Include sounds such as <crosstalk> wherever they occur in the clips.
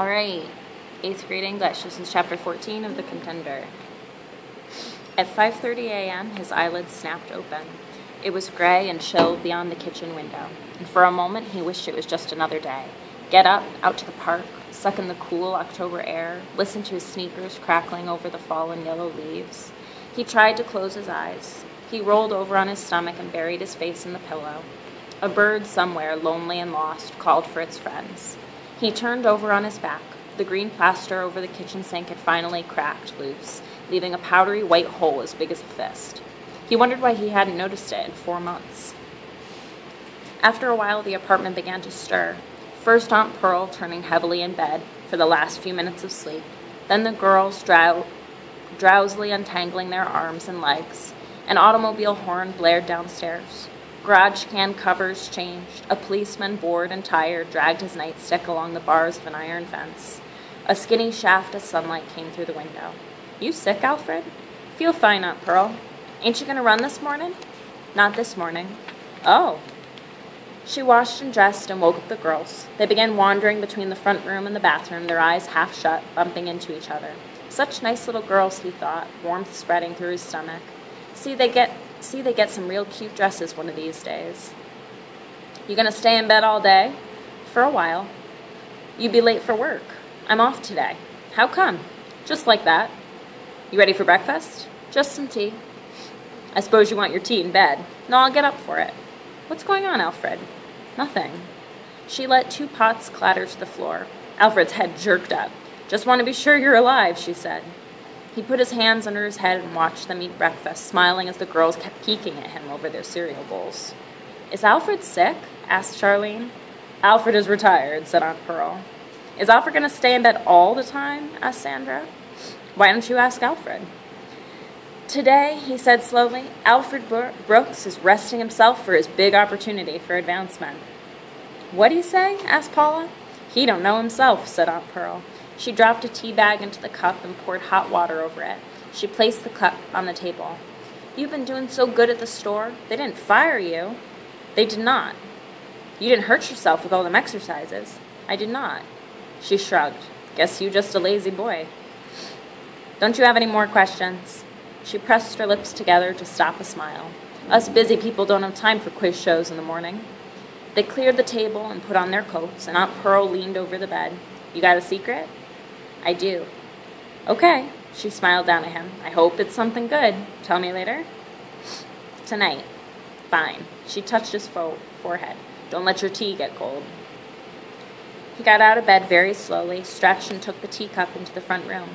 All right, eighth grade English. This is chapter 14 of The Contender. At 5:30 a.m., his eyelids snapped open. It was gray and chill beyond the kitchen window, and for a moment he wished it was just another day. Get up, out to the park, suck in the cool October air, listen to his sneakers crackling over the fallen yellow leaves. He tried to close his eyes. He rolled over on his stomach and buried his face in the pillow. A bird somewhere, lonely and lost, called for its friends. He turned over on his back. The green plaster over the kitchen sink had finally cracked loose, leaving a powdery white hole as big as a fist. He wondered why he hadn't noticed it in four months. After a while, the apartment began to stir. First Aunt Pearl turning heavily in bed for the last few minutes of sleep, then the girls drow- drowsily untangling their arms and legs. An automobile horn blared downstairs. Garage can covers changed. A policeman, bored and tired, dragged his nightstick along the bars of an iron fence. A skinny shaft of sunlight came through the window. You sick, Alfred? Feel fine, Aunt Pearl. Ain't you going to run this morning? Not this morning. Oh. She washed and dressed and woke up the girls. They began wandering between the front room and the bathroom, their eyes half shut, bumping into each other. Such nice little girls, he thought, warmth spreading through his stomach. See, they get see they get some real cute dresses one of these days. You gonna stay in bed all day? For a while. You'd be late for work. I'm off today. How come? Just like that. You ready for breakfast? Just some tea. I suppose you want your tea in bed. No, I'll get up for it. What's going on, Alfred? Nothing. She let two pots clatter to the floor. Alfred's head jerked up. Just want to be sure you're alive, she said. He put his hands under his head and watched them eat breakfast, smiling as the girls kept peeking at him over their cereal bowls. Is Alfred sick? asked Charlene. Alfred is retired, said Aunt Pearl. Is Alfred going to stay in bed all the time? asked Sandra. Why don't you ask Alfred? Today, he said slowly, Alfred Brooks is resting himself for his big opportunity for advancement. What'd he say? asked Paula. He don't know himself, said Aunt Pearl. She dropped a tea bag into the cup and poured hot water over it. She placed the cup on the table. You've been doing so good at the store. They didn't fire you. They did not. You didn't hurt yourself with all them exercises. I did not. She shrugged. Guess you just a lazy boy. Don't you have any more questions? She pressed her lips together to stop a smile. Us busy people don't have time for quiz shows in the morning. They cleared the table and put on their coats, and Aunt Pearl leaned over the bed. You got a secret? I do. Okay. She smiled down at him. I hope it's something good. Tell me later. Tonight. Fine. She touched his fo- forehead. Don't let your tea get cold. He got out of bed very slowly, stretched, and took the teacup into the front room.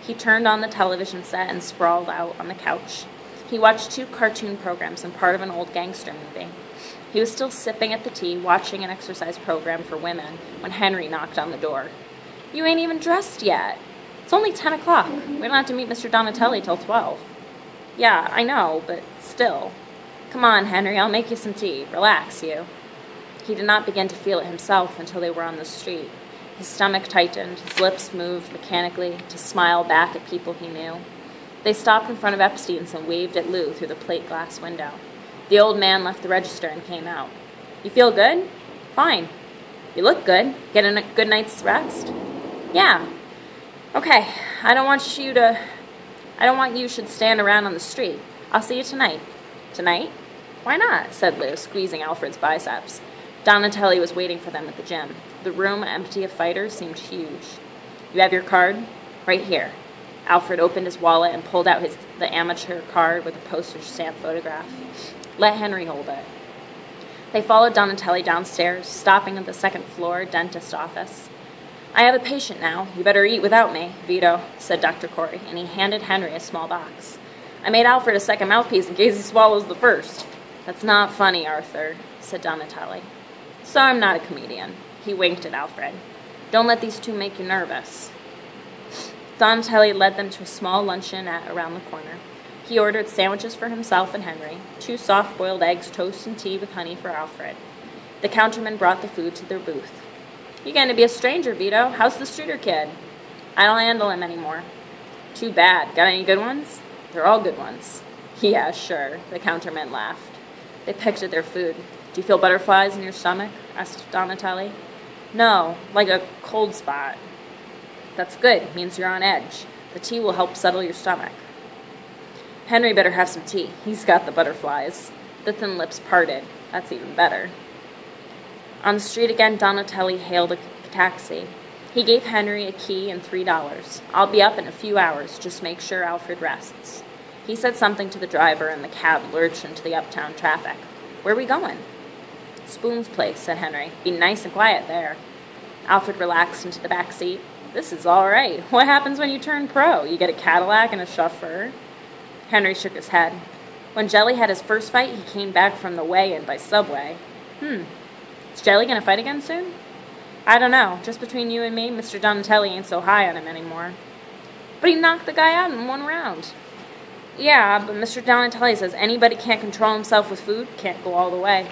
He turned on the television set and sprawled out on the couch. He watched two cartoon programs and part of an old gangster movie. He was still sipping at the tea, watching an exercise program for women, when Henry knocked on the door. You ain't even dressed yet. It's only 10 o'clock. We don't have to meet Mr. Donatelli till 12. Yeah, I know, but still. Come on, Henry, I'll make you some tea. Relax, you. He did not begin to feel it himself until they were on the street. His stomach tightened, his lips moved mechanically to smile back at people he knew. They stopped in front of Epstein's and waved at Lou through the plate glass window. The old man left the register and came out. You feel good? Fine. You look good. Get a good night's rest? Yeah. Okay, I don't want you to. I don't want you should stand around on the street. I'll see you tonight. Tonight? Why not? said Lou, squeezing Alfred's biceps. Donatelli was waiting for them at the gym. The room, empty of fighters, seemed huge. You have your card? Right here. Alfred opened his wallet and pulled out his the amateur card with a postage stamp photograph. Let Henry hold it. They followed Donatelli downstairs, stopping at the second floor dentist office. I have a patient now. You better eat without me, Vito, said Dr. Corey, and he handed Henry a small box. I made Alfred a second mouthpiece in case he swallows the first. That's not funny, Arthur, said Donatelli. So I'm not a comedian. He winked at Alfred. Don't let these two make you nervous. Donatelli led them to a small luncheon at around the corner. He ordered sandwiches for himself and Henry, two soft boiled eggs, toast, and tea with honey for Alfred. The counterman brought the food to their booth. You going to be a stranger, Vito? How's the Streeter kid? I don't handle him anymore. Too bad. Got any good ones? They're all good ones. Yeah, sure. The counterman laughed. They picked at their food. Do you feel butterflies in your stomach? asked Donatelli. No, like a cold spot. That's good. Means you're on edge. The tea will help settle your stomach. Henry better have some tea. He's got the butterflies. The thin lips parted. That's even better. On the street again, Donatelli hailed a taxi. He gave Henry a key and three dollars. I'll be up in a few hours. Just make sure Alfred rests. He said something to the driver, and the cab lurched into the uptown traffic. Where are we going? Spoon's place, said Henry. Be nice and quiet there. Alfred relaxed into the back seat. This is all right. What happens when you turn pro? You get a Cadillac and a chauffeur? Henry shook his head. When Jelly had his first fight, he came back from the weigh-in by subway. Hmm. Is Jelly gonna fight again soon? I don't know. Just between you and me, Mr. Donatelli ain't so high on him anymore. But he knocked the guy out in one round. Yeah, but Mr. Donatelli says anybody can't control himself with food can't go all the way.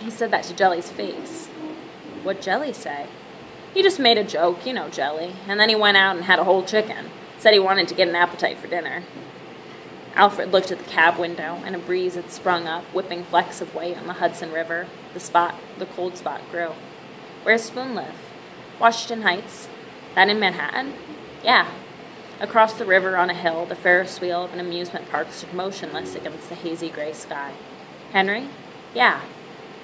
He said that to Jelly's face. What Jelly say? He just made a joke, you know, Jelly, and then he went out and had a whole chicken. Said he wanted to get an appetite for dinner. Alfred looked at the cab window, and a breeze had sprung up, whipping flecks of white on the Hudson River. The spot, the cold spot, grew. Where's Spoon live? Washington Heights. That in Manhattan? Yeah. Across the river on a hill, the Ferris wheel of an amusement park stood motionless against the hazy gray sky. Henry? Yeah.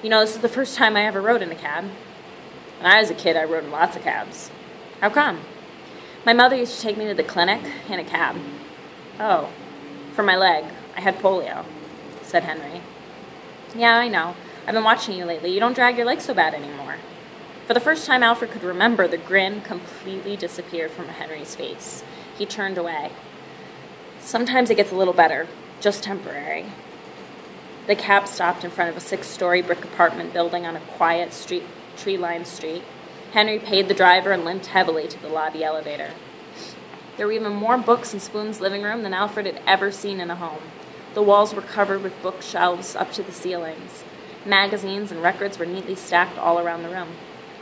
You know, this is the first time I ever rode in a cab. When I was a kid, I rode in lots of cabs. How come? My mother used to take me to the clinic in a cab. Oh, for my leg. I had polio, said Henry. Yeah, I know. I've been watching you lately. You don't drag your leg so bad anymore. For the first time Alfred could remember, the grin completely disappeared from Henry's face. He turned away. Sometimes it gets a little better, just temporary. The cab stopped in front of a six story brick apartment building on a quiet street, tree lined street. Henry paid the driver and limped heavily to the lobby elevator. There were even more books in Spoon's living room than Alfred had ever seen in a home. The walls were covered with bookshelves up to the ceilings. Magazines and records were neatly stacked all around the room.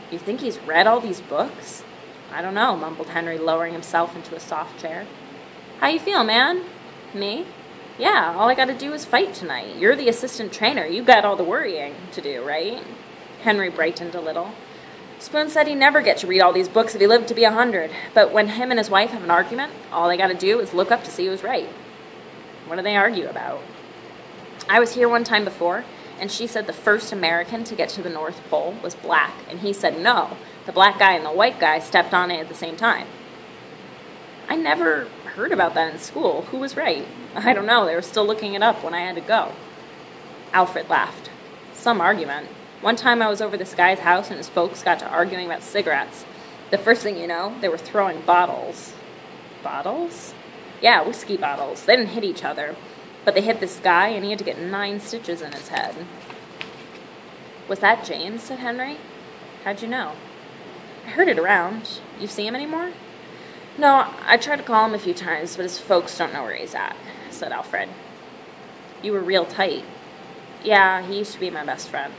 You think he's read all these books? I don't know, mumbled Henry, lowering himself into a soft chair. How you feel, man? Me? Yeah, all I gotta do is fight tonight. You're the assistant trainer. You got all the worrying to do, right? Henry brightened a little. Spoon said he'd never get to read all these books if he lived to be a hundred, but when him and his wife have an argument, all they gotta do is look up to see who's right. What do they argue about? I was here one time before, and she said the first American to get to the North Pole was black, and he said no, the black guy and the white guy stepped on it at the same time. I never heard about that in school. Who was right? <laughs> I don't know. They were still looking it up when I had to go. Alfred laughed. Some argument. One time I was over this guy's house and his folks got to arguing about cigarettes. The first thing you know, they were throwing bottles. Bottles? Yeah, whiskey bottles. They didn't hit each other, but they hit this guy and he had to get nine stitches in his head. Was that James? said Henry. How'd you know? I heard it around. You see him anymore? No, I tried to call him a few times, but his folks don't know where he's at, said Alfred. You were real tight. Yeah, he used to be my best friend.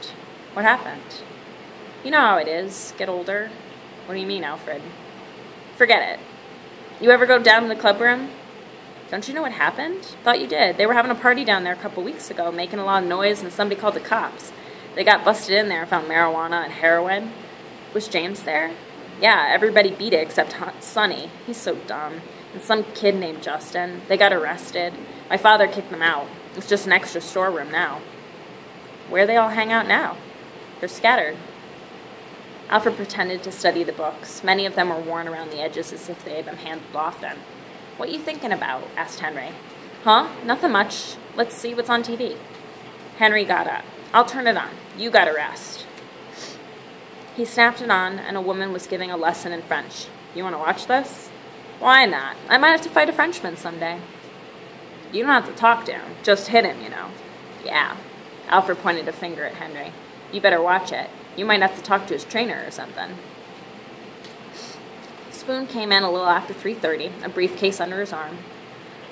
What happened? You know how it is. Get older. What do you mean, Alfred? Forget it. You ever go down to the club room? Don't you know what happened? Thought you did. They were having a party down there a couple weeks ago, making a lot of noise, and somebody called the cops. They got busted in there and found marijuana and heroin. Was James there? Yeah, everybody beat it except Sonny. He's so dumb. And some kid named Justin. They got arrested. My father kicked them out. It's just an extra storeroom now. Where they all hang out now? They're scattered. Alfred pretended to study the books. Many of them were worn around the edges as if they had been handled often. What you thinking about? asked Henry. Huh? Nothing much. Let's see what's on TV. Henry got up. I'll turn it on. You gotta rest. He snapped it on, and a woman was giving a lesson in French. You want to watch this? Why not? I might have to fight a Frenchman someday. You don't have to talk to him. Just hit him, you know. Yeah. Alfred pointed a finger at Henry. You better watch it. You might have to talk to his trainer or something. Spoon came in a little after 3:30, a briefcase under his arm.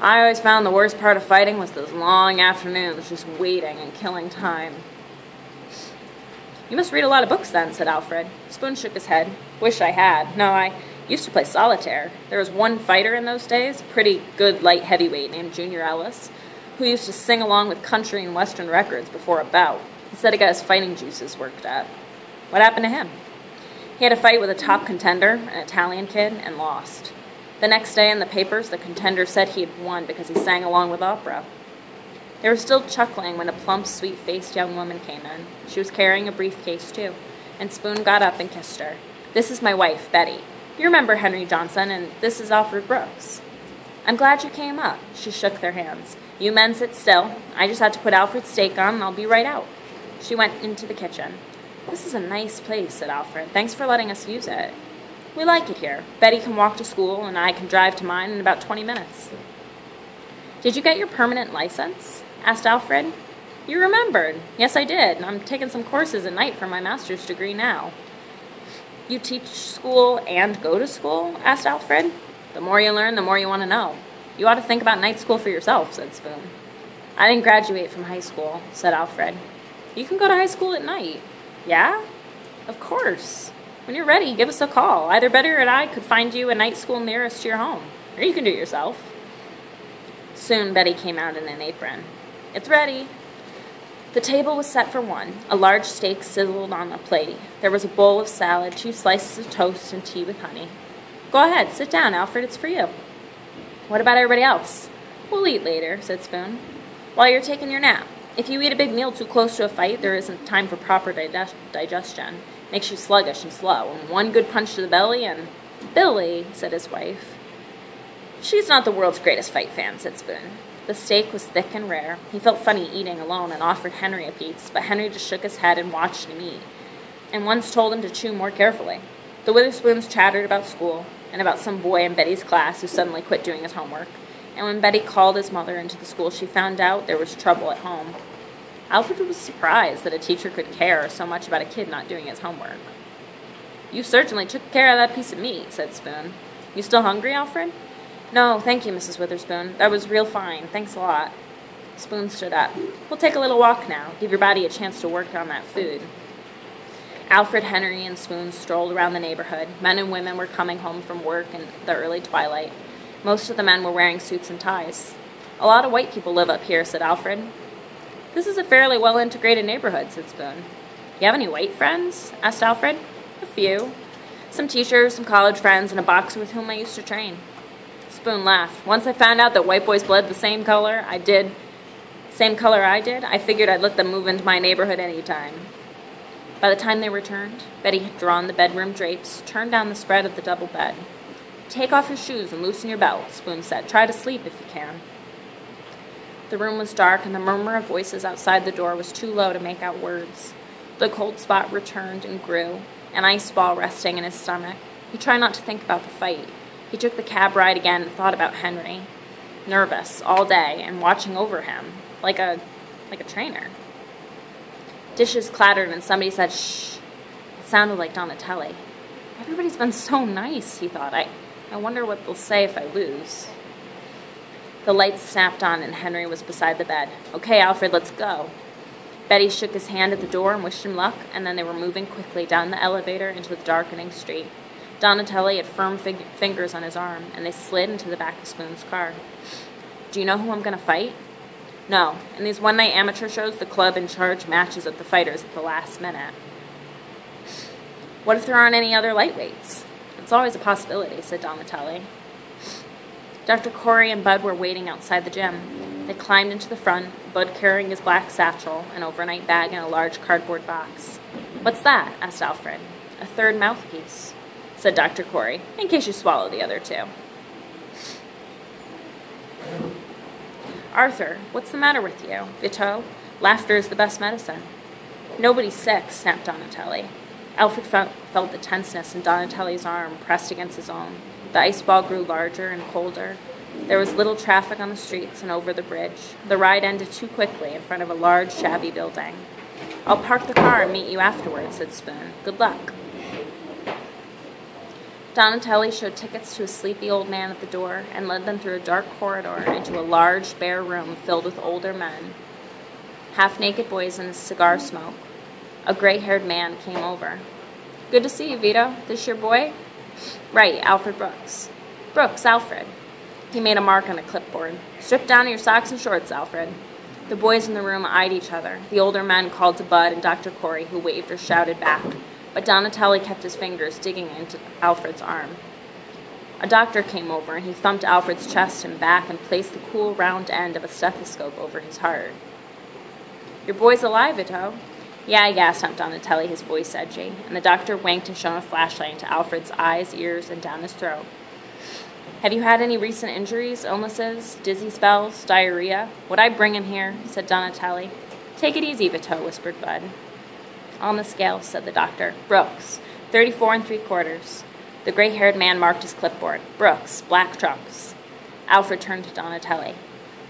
I always found the worst part of fighting was those long afternoons just waiting and killing time. You must read a lot of books then, said Alfred. Spoon shook his head. Wish I had. No, I used to play solitaire. There was one fighter in those days, a pretty good light heavyweight named Junior Ellis, who used to sing along with country and western records before a bout. He got his fighting juices worked up. What happened to him? He had a fight with a top contender, an Italian kid, and lost. The next day in the papers, the contender said he had won because he sang along with opera. They were still chuckling when a plump, sweet faced young woman came in. She was carrying a briefcase, too, and Spoon got up and kissed her. This is my wife, Betty. You remember Henry Johnson, and this is Alfred Brooks. I'm glad you came up. She shook their hands. You men sit still. I just had to put Alfred's steak on, and I'll be right out. She went into the kitchen. This is a nice place, said Alfred. Thanks for letting us use it. We like it here. Betty can walk to school, and I can drive to mine in about 20 minutes. Did you get your permanent license? asked Alfred. You remembered. Yes, I did. I'm taking some courses at night for my master's degree now. You teach school and go to school? asked Alfred. The more you learn, the more you want to know. You ought to think about night school for yourself, said Spoon. I didn't graduate from high school, said Alfred. You can go to high school at night. Yeah? Of course. When you're ready, give us a call. Either Betty or I could find you a night school nearest to your home, or you can do it yourself. Soon Betty came out in an apron. It's ready. The table was set for one. A large steak sizzled on a plate. There was a bowl of salad, two slices of toast, and tea with honey. Go ahead, sit down, Alfred. It's for you. What about everybody else? We'll eat later, said Spoon. While you're taking your nap. If you eat a big meal too close to a fight, there isn't time for proper digest- digestion. Makes you sluggish and slow. And one good punch to the belly, and. Billy, said his wife. She's not the world's greatest fight fan, said Spoon. The steak was thick and rare. He felt funny eating alone and offered Henry a piece, but Henry just shook his head and watched him eat, and once told him to chew more carefully. The Witherspoons chattered about school and about some boy in Betty's class who suddenly quit doing his homework and when Betty called his mother into the school, she found out there was trouble at home. Alfred was surprised that a teacher could care so much about a kid not doing his homework. You certainly took care of that piece of meat, said Spoon. You still hungry, Alfred? No, thank you, Mrs. Witherspoon. That was real fine. Thanks a lot. Spoon stood up. We'll take a little walk now. Give your body a chance to work on that food. Alfred, Henry, and Spoon strolled around the neighborhood. Men and women were coming home from work in the early twilight. Most of the men were wearing suits and ties. A lot of white people live up here, said Alfred. This is a fairly well integrated neighborhood, said Spoon. You have any white friends? asked Alfred. A few. Some teachers, some college friends, and a boxer with whom I used to train. Spoon laughed. Once I found out that white boys bled the same color I did, same color I did, I figured I'd let them move into my neighborhood any time. By the time they returned, Betty had drawn the bedroom drapes, turned down the spread of the double bed. Take off your shoes and loosen your belt, Spoon said. Try to sleep if you can. The room was dark, and the murmur of voices outside the door was too low to make out words. The cold spot returned and grew, an ice ball resting in his stomach. He tried not to think about the fight. He took the cab ride again and thought about Henry. Nervous all day and watching over him, like a like a trainer. Dishes clattered and somebody said shh. It sounded like Donatelli. Everybody's been so nice, he thought. I I wonder what they'll say if I lose. The lights snapped on and Henry was beside the bed. Okay, Alfred, let's go. Betty shook his hand at the door and wished him luck, and then they were moving quickly down the elevator into the darkening street. Donatelli had firm fig- fingers on his arm, and they slid into the back of Spoon's car. Do you know who I'm going to fight? No. In these one night amateur shows, the club in charge matches up the fighters at the last minute. What if there aren't any other lightweights? It's always a possibility, said Donatelli. Dr. Corey and Bud were waiting outside the gym. They climbed into the front, Bud carrying his black satchel, an overnight bag, and a large cardboard box. What's that? asked Alfred. A third mouthpiece, said Dr. Corey, in case you swallow the other two. Arthur, what's the matter with you? Vito, laughter is the best medicine. Nobody's sick, snapped Donatelli. Alfred felt, felt the tenseness in Donatelli's arm pressed against his own. The ice ball grew larger and colder. There was little traffic on the streets and over the bridge. The ride ended too quickly in front of a large, shabby building. I'll park the car and meet you afterwards, said Spoon. Good luck. Donatelli showed tickets to a sleepy old man at the door and led them through a dark corridor into a large, bare room filled with older men, half naked boys in cigar smoke. A gray haired man came over. Good to see you, Vito. This your boy? Right, Alfred Brooks. Brooks, Alfred. He made a mark on a clipboard. Strip down your socks and shorts, Alfred. The boys in the room eyed each other. The older men called to Bud and Dr. Corey, who waved or shouted back. but Donatelli kept his fingers digging into Alfred's arm. A doctor came over and he thumped Alfred's chest and back and placed the cool round end of a stethoscope over his heart. Your boy's alive, Vito. Yeah, yeah, stumped Donatelli, his voice edgy, and the doctor winked and shone a flashlight into Alfred's eyes, ears, and down his throat. Have you had any recent injuries, illnesses, dizzy spells, diarrhea? Would I bring him here? said Donatelli. Take it easy, Vito, whispered Bud. On the scale, said the doctor. Brooks, 34 and three quarters. The gray haired man marked his clipboard. Brooks, black trunks. Alfred turned to Donatelli.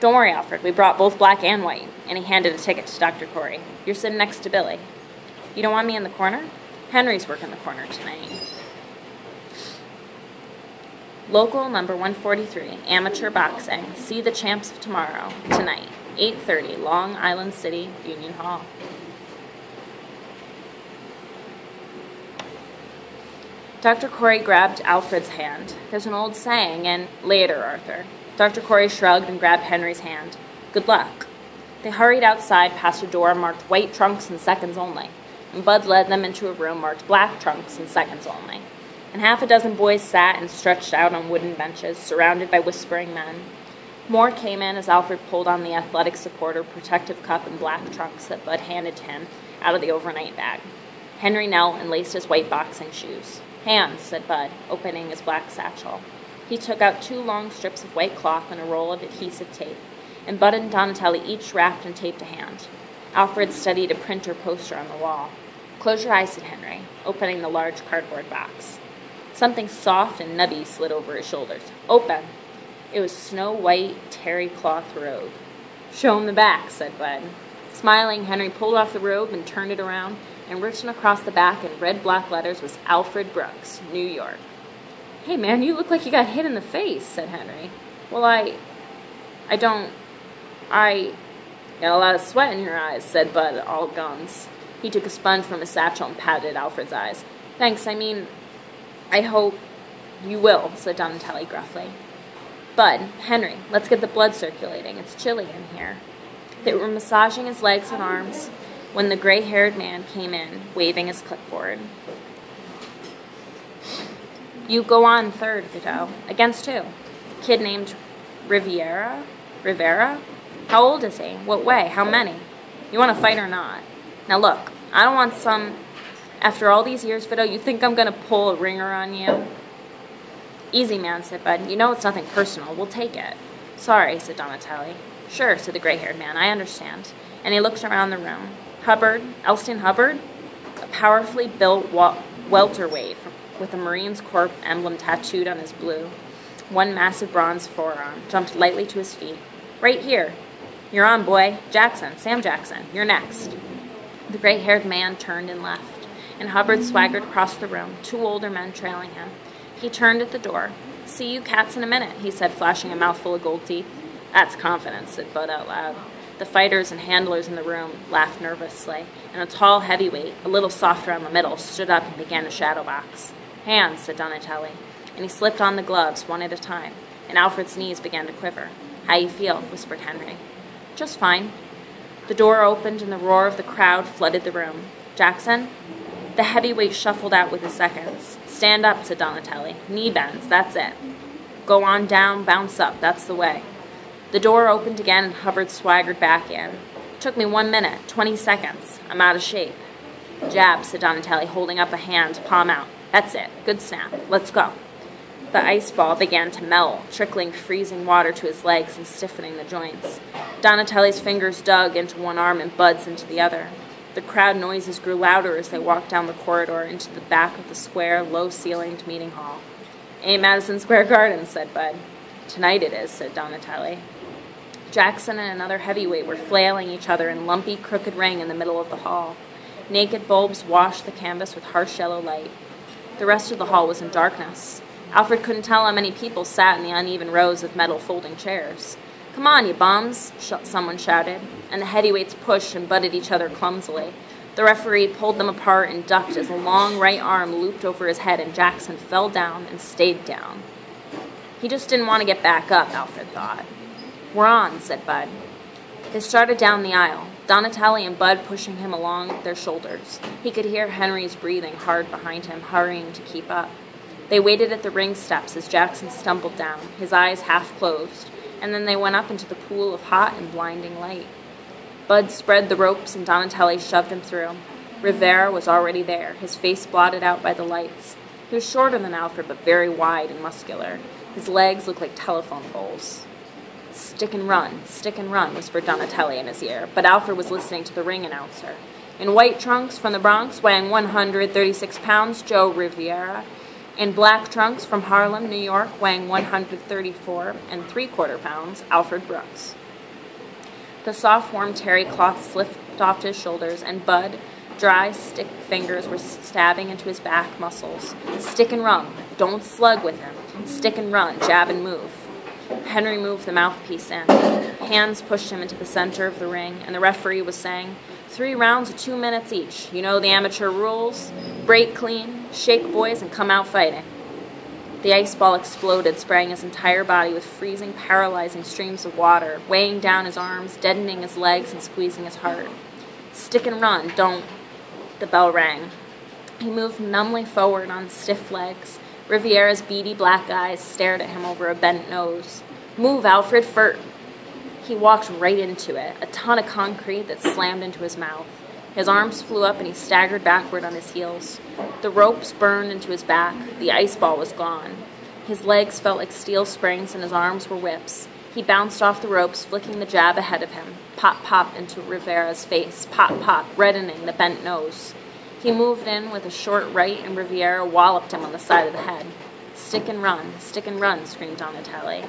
Don't worry, Alfred. We brought both black and white. And he handed a ticket to Dr. Corey. You're sitting next to Billy. You don't want me in the corner? Henry's working the corner tonight. Local number 143, amateur boxing. See the champs of tomorrow, tonight, 8:30, Long Island City, Union Hall. Dr. Corey grabbed Alfred's hand. There's an old saying, and later, Arthur. Dr. Corey shrugged and grabbed Henry's hand. Good luck. They hurried outside past a door marked white trunks and seconds only, and Bud led them into a room marked black trunks and seconds only. And half a dozen boys sat and stretched out on wooden benches, surrounded by whispering men. More came in as Alfred pulled on the athletic supporter protective cup and black trunks that Bud handed to him out of the overnight bag. Henry knelt and laced his white boxing shoes. Hands, said Bud, opening his black satchel. He took out two long strips of white cloth and a roll of adhesive tape, and Bud and Donatelli each wrapped and taped a hand. Alfred studied a printer poster on the wall. Close your eyes, said Henry, opening the large cardboard box. Something soft and nubby slid over his shoulders. Open! It was Snow White terry cloth robe. Show him the back, said Bud. Smiling, Henry pulled off the robe and turned it around and written across the back in red block letters was Alfred Brooks, New York. Hey man, you look like you got hit in the face, said Henry. Well, I. I don't. I. Got a lot of sweat in your eyes, said Bud, all gums. He took a sponge from his satchel and patted Alfred's eyes. Thanks, I mean, I hope you will, said Donatelli gruffly. Bud, Henry, let's get the blood circulating. It's chilly in here. They were massaging his legs and arms, when the gray haired man came in, waving his clipboard. You go on third, Vito. Against who? Kid named Riviera? Rivera? How old is he? What way? How many? You want to fight or not? Now look, I don't want some. After all these years, Vito, you think I'm going to pull a ringer on you? Easy, man, said Bud. You know it's nothing personal. We'll take it. Sorry, said Donatelli. Sure, said the gray haired man. I understand. And he looked around the room. Hubbard, Elston Hubbard, a powerfully built wa- welterweight with a Marines Corps emblem tattooed on his blue, one massive bronze forearm, jumped lightly to his feet. Right here. You're on, boy. Jackson, Sam Jackson, you're next. The gray haired man turned and left, and Hubbard swaggered across the room, two older men trailing him. He turned at the door. See you cats in a minute, he said, flashing a mouthful of gold teeth. That's confidence, said Bud out loud. The fighters and handlers in the room laughed nervously, and a tall heavyweight, a little softer on the middle, stood up and began to shadow box. Hands, said Donatelli, and he slipped on the gloves one at a time, and Alfred's knees began to quiver. How you feel? whispered Henry. Just fine. The door opened and the roar of the crowd flooded the room. Jackson? The heavyweight shuffled out with his seconds. Stand up, said Donatelli. Knee bends, that's it. Go on down, bounce up, that's the way. The door opened again and Hubbard swaggered back in. Took me one minute, twenty seconds. I'm out of shape. Jab, said Donatelli, holding up a hand, palm out. That's it. Good snap. Let's go. The ice ball began to melt, trickling freezing water to his legs and stiffening the joints. Donatelli's fingers dug into one arm and Bud's into the other. The crowd noises grew louder as they walked down the corridor into the back of the square, low ceilinged meeting hall. Ain't Madison Square Garden, said Bud. Tonight it is, said Donatelli. Jackson and another heavyweight were flailing each other in lumpy, crooked ring in the middle of the hall. Naked bulbs washed the canvas with harsh yellow light. The rest of the hall was in darkness. Alfred couldn't tell how many people sat in the uneven rows of metal folding chairs. Come on, you bums, sh- someone shouted, and the heavyweights pushed and butted each other clumsily. The referee pulled them apart and ducked as a long right arm looped over his head and Jackson fell down and stayed down. He just didn't want to get back up, Alfred thought. We're on, said Bud. They started down the aisle, Donatelli and Bud pushing him along their shoulders. He could hear Henry's breathing hard behind him, hurrying to keep up. They waited at the ring steps as Jackson stumbled down, his eyes half closed, and then they went up into the pool of hot and blinding light. Bud spread the ropes and Donatelli shoved him through. Rivera was already there, his face blotted out by the lights. He was shorter than Alfred, but very wide and muscular. His legs looked like telephone poles. Stick and run, stick and run, whispered Donatelli in his ear, but Alfred was listening to the ring announcer. In white trunks from the Bronx, weighing 136 pounds, Joe Riviera. In black trunks from Harlem, New York, weighing 134 and three quarter pounds, Alfred Brooks. The soft, warm terry cloth slipped off his shoulders, and Bud, dry, stick fingers were stabbing into his back muscles. Stick and run. Don't slug with him. Stick and run. Jab and move. Henry moved the mouthpiece in. Hands pushed him into the center of the ring, and the referee was saying, Three rounds of two minutes each. You know the amateur rules. Break clean, shake boys, and come out fighting. The ice ball exploded, spraying his entire body with freezing, paralyzing streams of water, weighing down his arms, deadening his legs, and squeezing his heart. Stick and run, don't. The bell rang. He moved numbly forward on stiff legs. Riviera's beady black eyes stared at him over a bent nose. Move, Alfred, for. He walked right into it, a ton of concrete that slammed into his mouth. His arms flew up and he staggered backward on his heels. The ropes burned into his back. The ice ball was gone. His legs felt like steel springs and his arms were whips. He bounced off the ropes, flicking the jab ahead of him. Pop, pop into Rivera's face. Pop, pop, reddening the bent nose. He moved in with a short right, and Riviera walloped him on the side of the head. Stick and run, stick and run, screamed Donatelli.